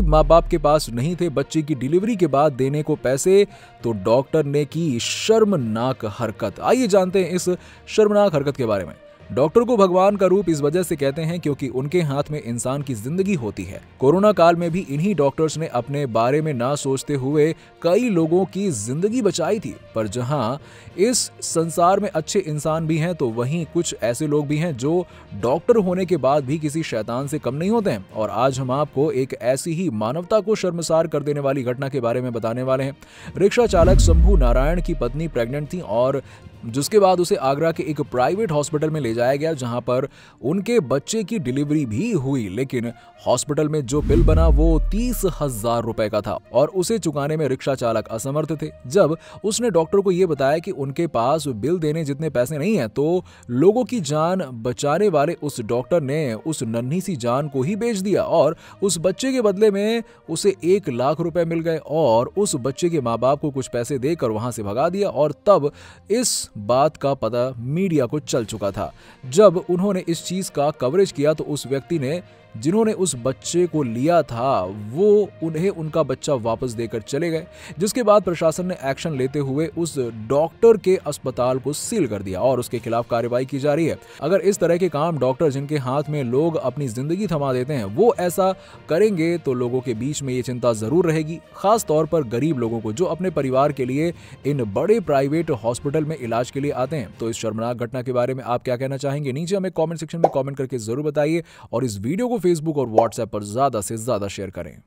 माँ बाप के पास नहीं थे, बच्चे की डिलीवरी के बाद देने को पैसे तो डॉक्टर ने की शर्मनाक हरकत। आइए जानते हैं इस शर्मनाक हरकत के बारे में। डॉक्टर को भगवान का रूप इस वजह से कहते हैं क्योंकि उनके हाथ में इंसान की ज़िंदगी होती है। कोरोना काल में भी इन्हीं डॉक्टर्स ने अपने बारे में ना सोचते हुए कई लोगों की ज़िंदगी बचाई थी। पर जहाँ इस संसार में अच्छे इंसान भी हैं तो वहीं कुछ ऐसे लोग भी हैं जो डॉक्टर होने के बाद भी किसी शैतान से कम नहीं होते हैं। और आज हम आपको एक ऐसी ही मानवता को शर्मसार कर देने वाली घटना के बारे में बताने वाले हैं। रिक्शा चालक शंभू नारायण की पत्नी प्रेग्नेंट थी और जिसके बाद उसे आगरा के एक प्राइवेट हॉस्पिटल में ले जाया गया जहाँ पर उनके बच्चे की डिलीवरी भी हुई, लेकिन हॉस्पिटल में जो बिल बना वो तीस हज़ार रुपए का था और उसे चुकाने में रिक्शा चालक असमर्थ थे। जब उसने डॉक्टर को यह बताया कि उनके पास बिल देने जितने पैसे नहीं है तो लोगों की जान बचाने वाले उस डॉक्टर ने उस नन्ही सी जान को ही बेच दिया और उस बच्चे के बदले में उसे एक लाख रुपए मिल गए और उस बच्चे के माँ बाप को कुछ पैसे देकर वहाँ से भगा दिया और तब इस बात का पता मीडिया को चल चुका था। जब उन्होंने इस चीज़ का कवरेज किया तो उस व्यक्ति ने जिन्होंने उस बच्चे को लिया था, वो उन्हें उनका बच्चा वापस देकर चले गए, जिसके बाद प्रशासन ने एक्शन लेते हुए उस डॉक्टर के अस्पताल को सील कर दिया और उसके खिलाफ कार्रवाई की जा रही है। अगर इस तरह के काम डॉक्टर जिनके हाथ में लोग अपनी ज़िंदगी थमा देते हैं, वो ऐसा करेंगे तो लोगों के बीच में ये चिंता ज़रूर रहेगी, खास तौर पर गरीब लोगों को जो अपने परिवार के लिए इन बड़े प्राइवेट हॉस्पिटल में इलाज के लिए आते हैं। तो इस शर्मनाक घटना के बारे में आप क्या कहना चाहेंगे? नीचे हमें कॉमेंट सेक्शन में कॉमेंट करके ज़रूर बताइए और इस वीडियो को फेसबुक और व्हाट्सएप पर ज़्यादा से ज़्यादा शेयर करें।